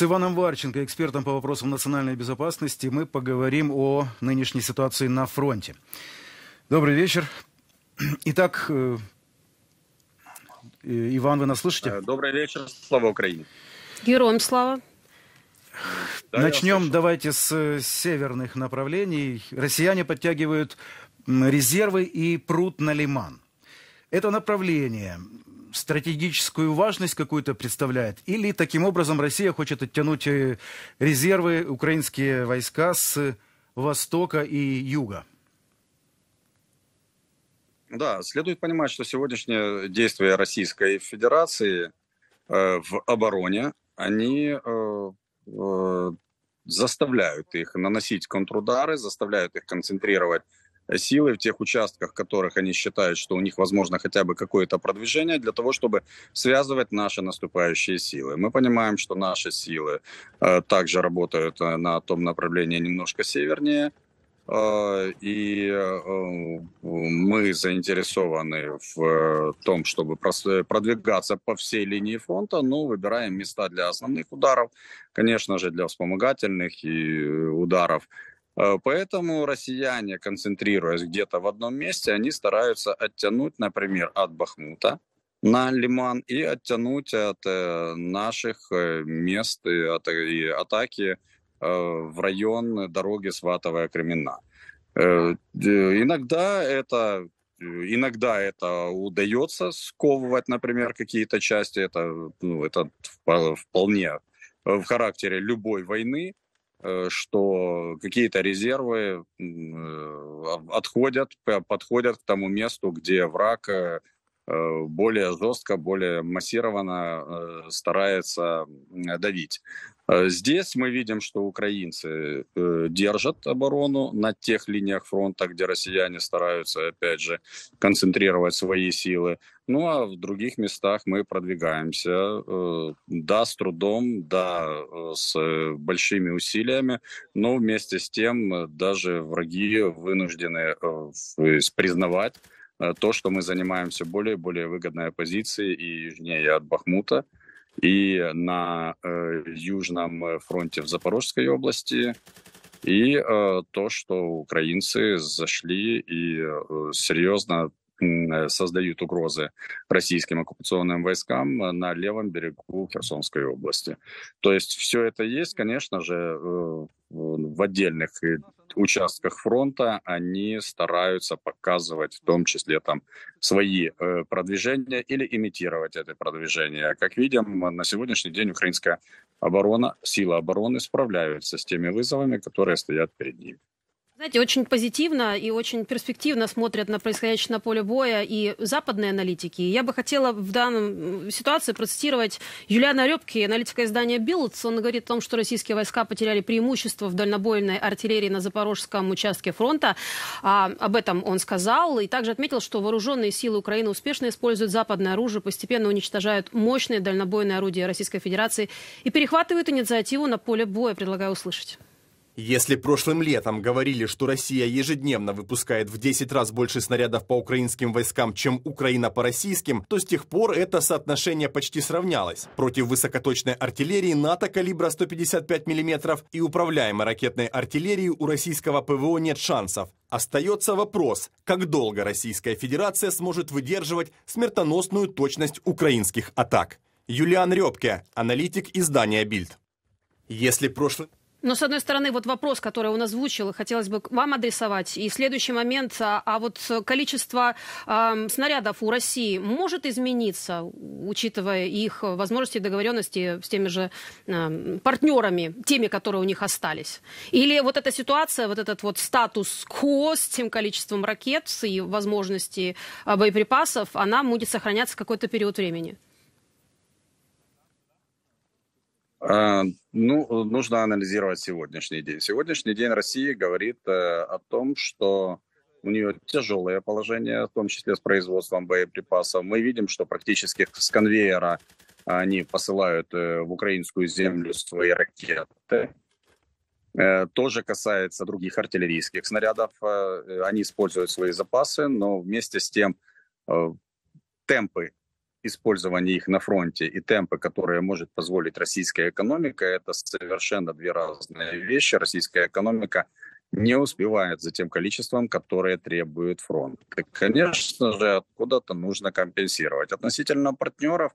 С Иваном Варченко, экспертом по вопросам национальной безопасности, мы поговорим о нынешней ситуации на фронте. Добрый вечер. Итак, э, э, Иван, вы нас слышите? Э, добрый вечер. Слава Украине. Героям слава. Да, Начнем давайте с северных направлений. Россияне подтягивают резервы и прут на Лиман. Это направление стратегическую важность какую-то представляет? Или таким образом Россия хочет оттянуть э, резервы, украинские войска с востока и юга? Да, следует понимать, что сегодняшние действия Российской Федерации э, в обороне, они э, э, заставляют их наносить контрудары, заставляют их концентрировать силы в тех участках, которых они считают, что у них возможно хотя бы какое-то продвижение для того, чтобы связывать наши наступающие силы. Мы понимаем, что наши силы э, также работают э, на том направлении немножко севернее, э, и э, мы заинтересованы в том, чтобы продвигаться по всей линии фронта, но выбираем места для основных ударов, конечно же, для вспомогательных и ударов поэтому россияне, концентрируясь где-то в одном месте, они стараются оттянуть, например, от Бахмута на Лиман и оттянуть от э, наших э, мест и, от, атаки в район дороги Сватовая-Кремена. Иногда это Иногда это удается сковывать, например, какие-то части. Это, ну, это вполне в характере любой войны. Э, что какие-то резервы э, отходят, подходят к тому месту, где враг э, более жестко, более массированно старается давить. Э, здесь мы видим, что украинцы э, держат оборону на тех линиях фронта, где россияне стараются, опять же, концентрировать свои силы. Ну а в других местах мы продвигаемся, э, да, с трудом, да, с большими усилиями, но вместе с тем даже враги вынуждены признавать то, что мы занимаемся более и более выгодной позицией и южнее от Бахмута – и на э, Южном э, фронте в Запорожской области, и э, то, что украинцы зашли и э, серьезно э, создают угрозы российским оккупационным войскам на левом берегу Херсонской области. То есть все это есть, конечно же, э, в отдельных участках фронта они стараются показывать в том числе там свои э, продвижения или имитировать это продвижение. Как видим, на сегодняшний день украинская оборона, сила обороны справляются с теми вызовами, которые стоят перед ними. Знаете, очень позитивно и очень перспективно смотрят на происходящее на поле боя и западные аналитики. Я бы хотела в данной ситуации процитировать Юлиана Репки, аналитика издания «Билдс». Он говорит о том, что российские войска потеряли преимущество в дальнобойной артиллерии на запорожском участке фронта. А, об этом он сказал. И также отметил, что вооруженные силы Украины успешно используют западное оружие, постепенно уничтожают мощные дальнобойные орудия Российской Федерации и перехватывают инициативу на поле боя. Предлагаю услышать. Если прошлым летом говорили, что Россия ежедневно выпускает в 10 раз больше снарядов по украинским войскам, чем Украина по российским, то с тех пор это соотношение почти сравнялось. Против высокоточной артиллерии НАТО калибра 155 мм и управляемой ракетной артиллерии у российского ПВО нет шансов. Остается вопрос, как долго Российская Федерация сможет выдерживать смертоносную точность украинских атак. Юлиан Репке, аналитик издания «Бильд». Если прошлый... Но, с одной стороны, вот вопрос, который он озвучил, хотелось бы вам адресовать. И следующий момент, а, а вот количество э, снарядов у России может измениться, учитывая их возможности договоренности с теми же э, партнерами, теми, которые у них остались? Или вот эта ситуация, вот этот вот статус-кво с тем количеством ракет и возможности боеприпасов, она будет сохраняться какой-то период времени? А, ну, нужно анализировать сегодняшний день. Сегодняшний день России говорит э, о том, что у нее тяжелое положение, в том числе с производством боеприпасов. Мы видим, что практически с конвейера они посылают э, в украинскую землю свои ракеты. Э, тоже касается других артиллерийских снарядов. Они используют свои запасы, но вместе с тем темпы использование их на фронте и темпы, которые может позволить российская экономика, это совершенно две разные вещи. Российская экономика не успевает за тем количеством, которое требует фронт. И, конечно же, откуда-то нужно компенсировать. Относительно партнеров,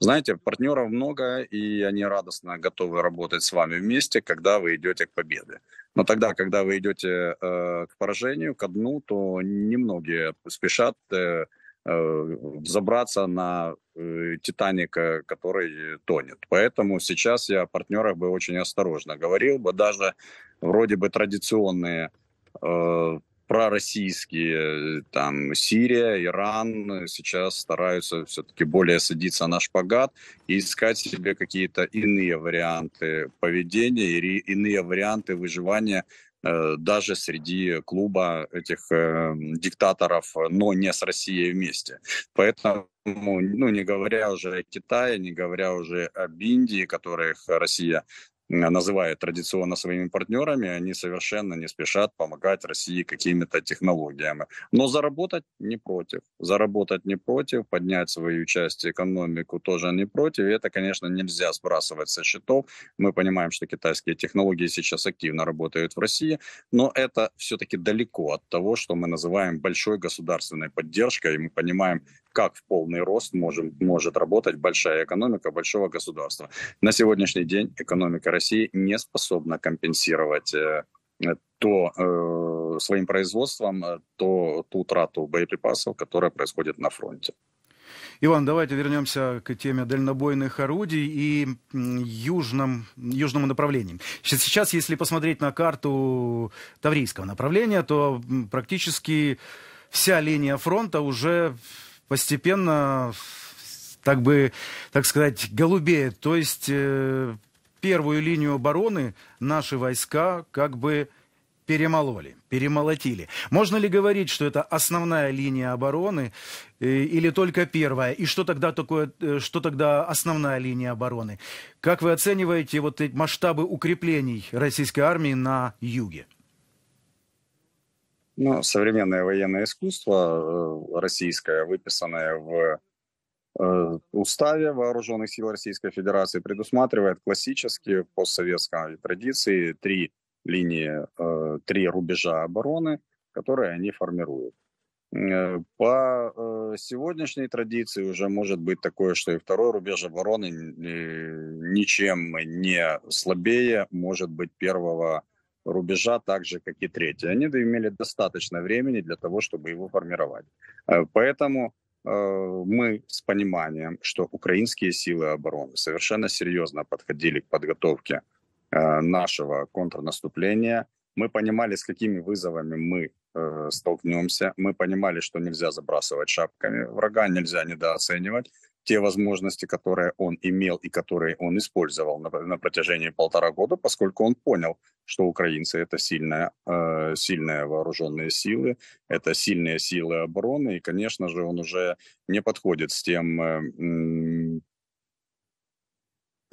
знаете, партнеров много, и они радостно готовы работать с вами вместе, когда вы идете к победе. Но тогда, когда вы идете э, к поражению, к дну, то немногие спешат э, забраться на э, Титаника, который тонет. Поэтому сейчас я о партнерах бы очень осторожно говорил бы, даже вроде бы традиционные э, пророссийские, там, Сирия, Иран сейчас стараются все-таки более садиться на шпагат и искать себе какие-то иные варианты поведения иные варианты выживания э, даже среди клуба этих э, диктаторов, но не с Россией вместе. Поэтому, ну, не говоря уже о Китае, не говоря уже об Индии, которых Россия называют традиционно своими партнерами, они совершенно не спешат помогать России какими-то технологиями. Но заработать не против. Заработать не против, поднять свою часть экономику тоже не против. И это, конечно, нельзя сбрасывать со счетов. Мы понимаем, что китайские технологии сейчас активно работают в России, но это все-таки далеко от того, что мы называем большой государственной поддержкой. И мы понимаем, как в полный рост можем, может работать большая экономика большого государства. На сегодняшний день экономика России не способна компенсировать э, то э, своим производством э, то, ту утрату боеприпасов, которая происходит на фронте. Иван, давайте вернемся к теме дальнобойных орудий и южном, южному направлению. Сейчас, если посмотреть на карту Таврийского направления, то практически вся линия фронта уже постепенно, так бы, так сказать, голубеет. То есть э, первую линию обороны наши войска как бы перемололи, перемолотили. Можно ли говорить, что это основная линия обороны э, или только первая? И что тогда такое, э, что тогда основная линия обороны? Как вы оцениваете вот эти масштабы укреплений российской армии на юге? Ну, современное военное искусство э, российское, выписанное в э, уставе Вооруженных сил Российской Федерации, предусматривает классические постсоветской традиции три линии, э, три рубежа обороны, которые они формируют. По сегодняшней традиции уже может быть такое, что и второй рубеж обороны ничем не слабее, может быть, первого рубежа, так же, как и третий. Они имели достаточно времени для того, чтобы его формировать. Э, поэтому э, мы с пониманием, что украинские силы обороны совершенно серьезно подходили к подготовке э, нашего контрнаступления. Мы понимали, с какими вызовами мы столкнемся. Мы понимали, что нельзя забрасывать шапками врага, нельзя недооценивать те возможности, которые он имел и которые он использовал на, на протяжении полтора года, поскольку он понял, что украинцы это сильная, э, сильные вооруженные силы, это сильные силы обороны, и, конечно же, он уже не подходит с тем э,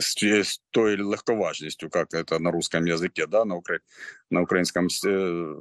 с, с той легковажностью, как это на русском языке, да, на, укра... на украинском, с, э,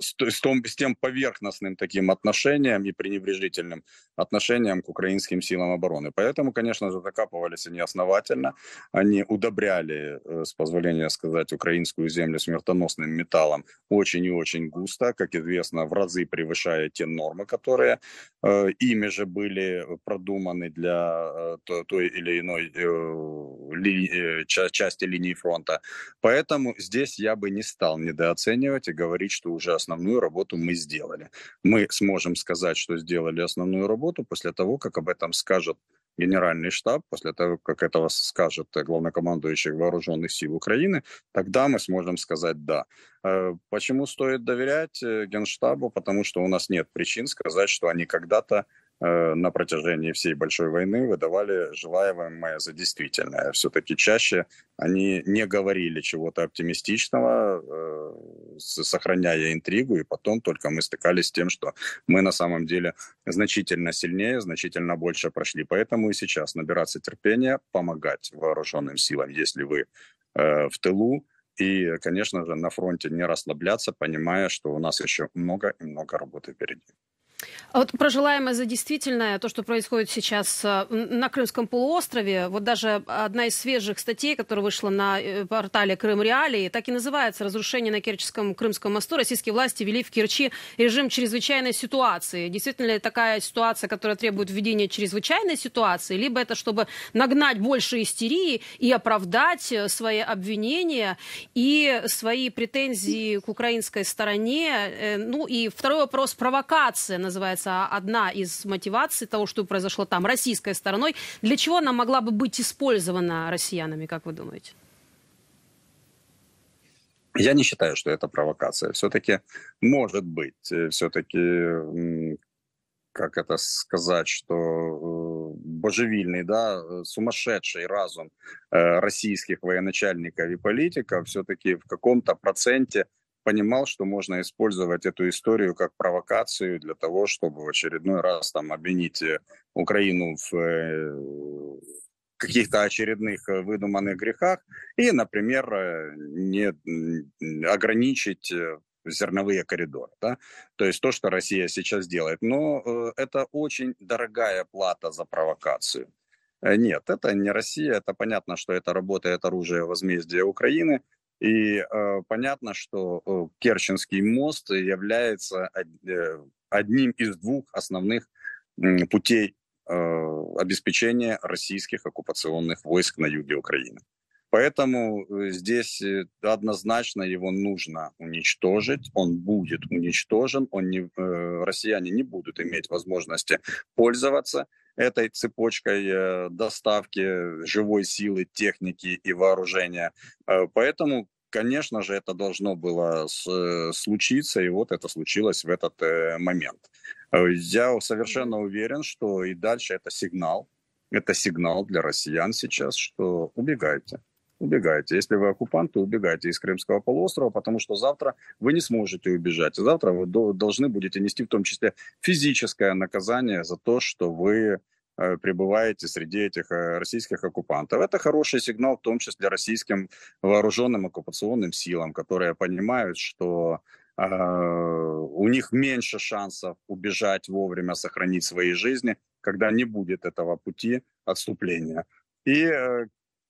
с, том, с тем поверхностным таким отношением и пренебрежительным отношением к украинским силам обороны. Поэтому, конечно же, закапывались они основательно, они удобряли, э, с позволения сказать, украинскую землю смертоносным металлом очень и очень густо, как известно, в разы превышая те нормы, которые э, ими же были продуманы для э, той или иной э, ли, э, части линии фронта. Поэтому здесь я бы не стал недооценивать и говорить, что уже основную работу мы сделали. Мы сможем сказать, что сделали основную работу после того, как об этом скажет генеральный штаб, после того, как этого скажет главнокомандующий вооруженных сил Украины, тогда мы сможем сказать «да». Э, почему стоит доверять э, генштабу? Потому что у нас нет причин сказать, что они когда-то на протяжении всей большой войны выдавали желаемое за действительное. Все-таки чаще они не говорили чего-то оптимистичного, э, сохраняя интригу, и потом только мы стыкались с тем, что мы на самом деле значительно сильнее, значительно больше прошли. Поэтому и сейчас набираться терпения, помогать вооруженным силам, если вы э, в тылу, и, конечно же, на фронте не расслабляться, понимая, что у нас еще много и много работы впереди. А вот про желаемое за действительное, то, что происходит сейчас э, на Крымском полуострове, вот даже одна из свежих статей, которая вышла на э, портале Крым Реалии, так и называется «Разрушение на Керченском Крымском мосту. Российские власти ввели в Керчи режим чрезвычайной ситуации». Действительно ли такая ситуация, которая требует введения чрезвычайной ситуации, либо это чтобы нагнать больше истерии и оправдать э, свои обвинения и свои претензии к украинской стороне? Ну и второй вопрос – провокация называется одна из мотиваций того, что произошло там российской стороной. Для чего она могла бы быть использована россиянами, как вы думаете? Я не считаю, что это провокация. Все-таки может быть, э, все-таки, как это сказать, что э, божевильный, да, э, сумасшедший разум российских военачальников и политиков все-таки в каком-то проценте понимал, что можно использовать эту историю как провокацию для того, чтобы в очередной раз там обвинить э, Украину в э, каких-то очередных э, выдуманных грехах и, например, не ограничить зерновые коридоры. Да? То есть то, что Россия сейчас делает. Но это очень дорогая плата за провокацию. Нет, это не Россия. Это понятно, что это работает оружие возмездия Украины – и э, понятно, что э, Керченский мост является э, одним из двух основных э, путей э, обеспечения российских оккупационных войск на юге Украины. Поэтому э, здесь э, однозначно его нужно уничтожить, он будет уничтожен, он не, э, россияне не будут иметь возможности пользоваться этой цепочкой доставки живой силы, техники и вооружения. Поэтому, конечно же, это должно было случиться, и вот это случилось в этот момент. Я совершенно уверен, что и дальше это сигнал, это сигнал для россиян сейчас, что убегайте убегайте. Если вы оккупанты, убегайте из Крымского полуострова, потому что завтра вы не сможете убежать. Завтра вы должны будете нести в том числе физическое наказание за то, что вы э, пребываете среди этих э, российских оккупантов. Это хороший сигнал, в том числе российским вооруженным оккупационным силам, которые понимают, что э, у них меньше шансов убежать вовремя, сохранить свои жизни, когда не будет этого пути отступления. И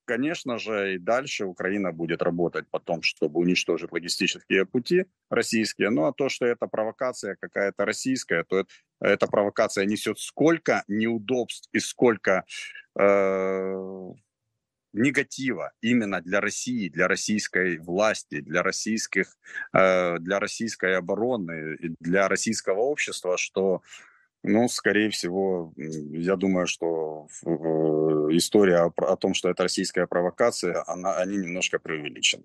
Конечно же, и дальше Украина будет работать по тому, чтобы уничтожить логистические пути российские. Ну а то, что это провокация какая-то российская, то это, эта провокация несет сколько неудобств и сколько э, негатива именно для России, для российской власти, для российских, э, для российской обороны, для российского общества, что ну, скорее всего, я думаю, что история о том, что это российская провокация, она, они немножко преувеличены.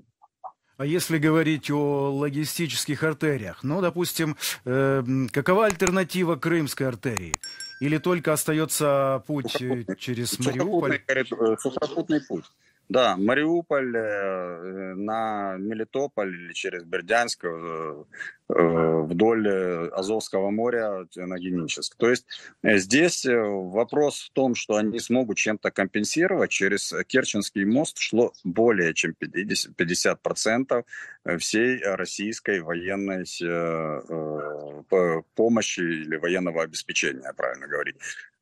А если говорить о логистических артериях, ну, допустим, э, какова альтернатива крымской артерии? Или только остается путь сухопутный, через Мариуполь? Сухопутный, сухопутный путь. Да, Мариуполь э, на Мелитополь или через Бердянск э, э, вдоль Азовского моря на Геническ. То есть здесь вопрос в том, что они смогут чем-то компенсировать. Через Керченский мост шло более чем 50%, 50% всей российской военной помощи или военного обеспечения, правильно говорить.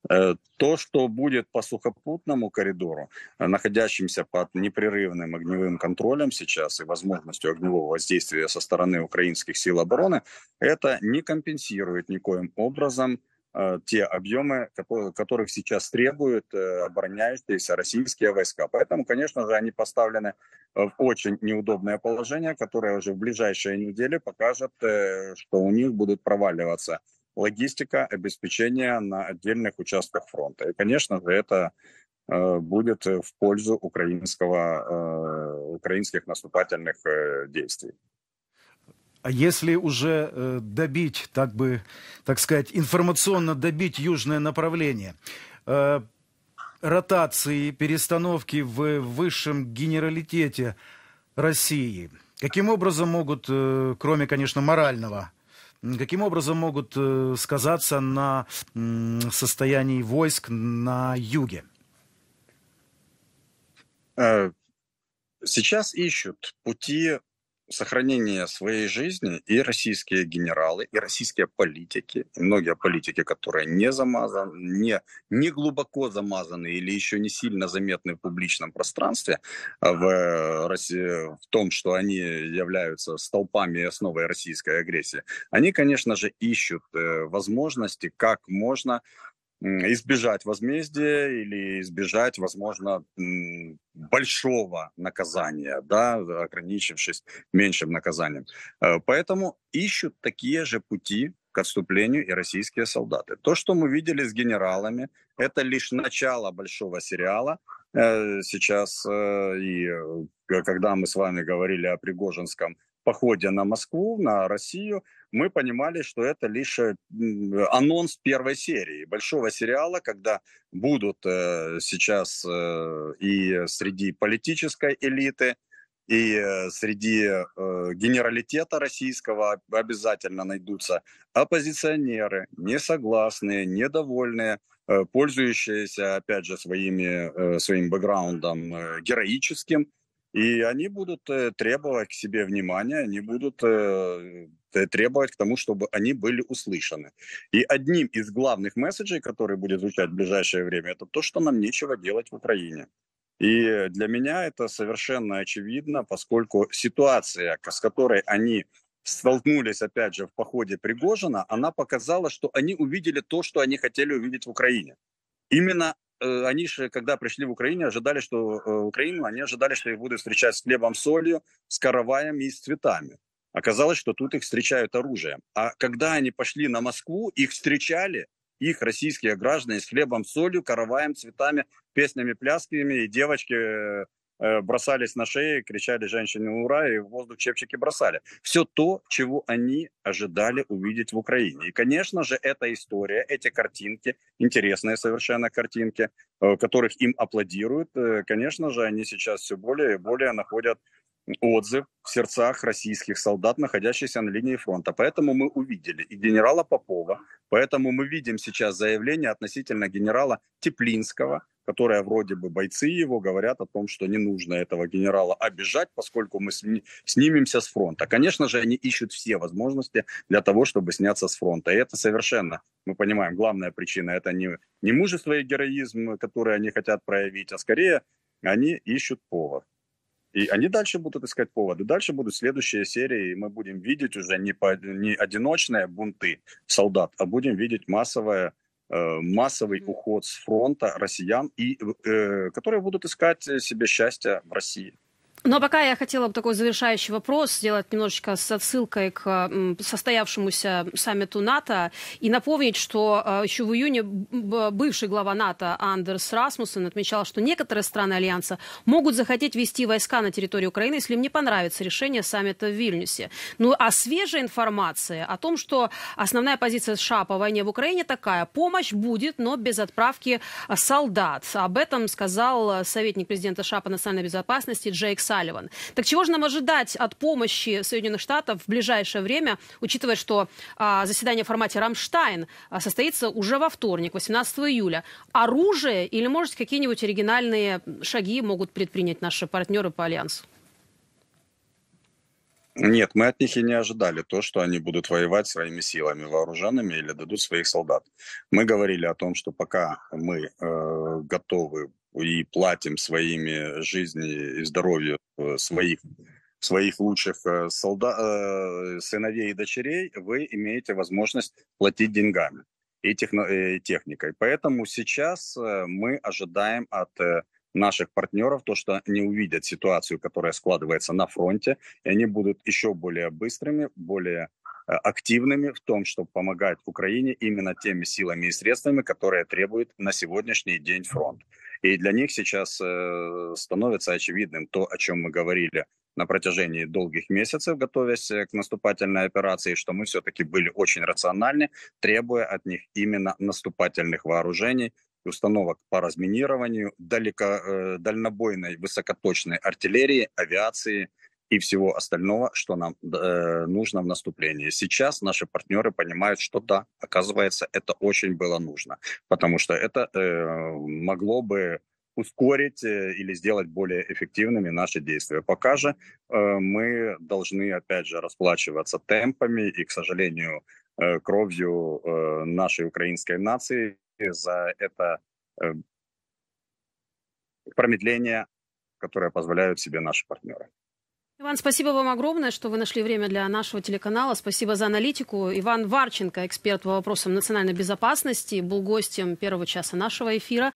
Э, то, что будет по сухопутному коридору, э, находящимся под непрерывным огневым контролем сейчас и возможностью огневого воздействия со стороны украинских сил обороны, это не компенсирует никоим образом э, те объемы, которых сейчас требуют обороняющиеся российские войска. Поэтому, конечно же, они поставлены в очень неудобное положение, которое уже в ближайшие недели покажет, что у них будут проваливаться логистика обеспечения на отдельных участках фронта. И, конечно же, это э, будет в пользу украинского, э, украинских наступательных э, действий. А если уже добить, так бы, так сказать, информационно добить южное направление, ротации, перестановки в высшем генералитете России, каким образом могут, кроме, конечно, морального каким образом могут э, сказаться на состоянии войск на юге? Э, сейчас ищут пути сохранения своей жизни и российские генералы, и российские политики, и многие политики, которые не замазаны, не, не глубоко замазаны или еще не сильно заметны в публичном пространстве, а в, России, в том, что они являются столпами и основой российской агрессии, они, конечно же, ищут э, возможности, как можно избежать возмездия или избежать, возможно, большого наказания, да, ограничившись меньшим наказанием. Э, поэтому ищут такие же пути к отступлению и российские солдаты. То, что мы видели с генералами, это лишь начало большого сериала. Э, сейчас, э, и когда мы с вами говорили о Пригожинском походе на Москву, на Россию, мы понимали, что это лишь э, анонс первой серии большого сериала, когда будут э, сейчас э, и среди политической элиты, и среди генералитета российского обязательно найдутся оппозиционеры, несогласные, недовольные, пользующиеся, опять же, своими, своим бэкграундом героическим, и они будут требовать к себе внимания, они будут требовать к тому, чтобы они были услышаны. И одним из главных месседжей, который будет звучать в ближайшее время, это то, что нам нечего делать в Украине. И для меня это совершенно очевидно, поскольку ситуация, с которой они столкнулись, опять же, в походе Пригожина, она показала, что они увидели то, что они хотели увидеть в Украине. Именно Э, они же, когда пришли в Украину, ожидали, что э, Украину, они ожидали, что их будут встречать с хлебом, солью, с караваями и с цветами. Оказалось, что тут их встречают оружием. А когда они пошли на Москву, их встречали, их российские граждане с хлебом, солью, караваем, цветами, песнями, плясками, и девочки э, Э, бросались на шеи, кричали женщине «Ура!» и в воздух чепчики бросали. Все то, чего они ожидали увидеть в Украине. И, конечно же, эта история, эти картинки, интересные совершенно картинки, э, которых им аплодируют, конечно же, они сейчас все более и более находят отзыв в сердцах российских солдат, находящихся на линии фронта. Поэтому мы увидели и генерала Попова, поэтому мы видим сейчас заявление относительно генерала Теплинского, которые вроде бы бойцы его говорят о том, что не нужно этого генерала обижать, поскольку мы снимемся с фронта. Конечно же, они ищут все возможности для того, чтобы сняться с фронта. И это совершенно, мы понимаем, главная причина это не, не мужество и героизм, который они хотят проявить, а скорее они ищут повод. И они дальше будут искать поводы. Дальше будут следующие серии, и мы будем видеть уже не, по, не одиночные бунты солдат, а будем видеть массовое Э, массовый уход с фронта россиян, и, э, которые будут искать себе счастье в России. Ну а пока я хотела бы такой завершающий вопрос сделать немножечко с отсылкой к состоявшемуся саммиту НАТО и напомнить, что а, еще в июне бывший глава НАТО Андерс Расмуссен отмечал, что некоторые страны Альянса могут захотеть вести войска на территорию Украины, если им не понравится решение саммита в Вильнюсе. Ну а свежая информация о том, что основная позиция США по войне в Украине такая, помощь будет, но без отправки солдат. Об этом сказал советник президента США по национальной безопасности Джейк Салливан. Так чего же нам ожидать от помощи Соединенных Штатов в ближайшее время, учитывая, что а, заседание в формате Рамштайн а, состоится уже во вторник, 18 июля? Оружие или, может, какие-нибудь оригинальные шаги могут предпринять наши партнеры по Альянсу? Нет, мы от них и не ожидали то, что они будут воевать своими силами вооруженными или дадут своих солдат. Мы говорили о том, что пока мы э, готовы и платим своими жизни и здоровью э, своих своих лучших э, солдат, э, сыновей и дочерей, вы имеете возможность платить деньгами и техно, техникой. Поэтому сейчас мы ожидаем от наших партнеров то, что они увидят ситуацию, которая складывается на фронте, и они будут еще более быстрыми, более активными в том, чтобы помогать Украине именно теми силами и средствами, которые требует на сегодняшний день фронт. И для них сейчас э, становится очевидным то, о чем мы говорили на протяжении долгих месяцев, готовясь э, к наступательной операции, что мы все-таки были очень рациональны, требуя от них именно наступательных вооружений, установок по разминированию, далеко, э, дальнобойной высокоточной артиллерии, авиации и всего остального, что нам э, нужно в наступлении. Сейчас наши партнеры понимают, что да, оказывается, это очень было нужно, потому что это э, могло бы ускорить или сделать более эффективными наши действия. Пока же мы должны, опять же, расплачиваться темпами и, к сожалению, кровью нашей украинской нации за это промедление, которое позволяют себе наши партнеры. Иван, спасибо вам огромное, что вы нашли время для нашего телеканала. Спасибо за аналитику. Иван Варченко, эксперт по вопросам национальной безопасности, был гостем первого часа нашего эфира.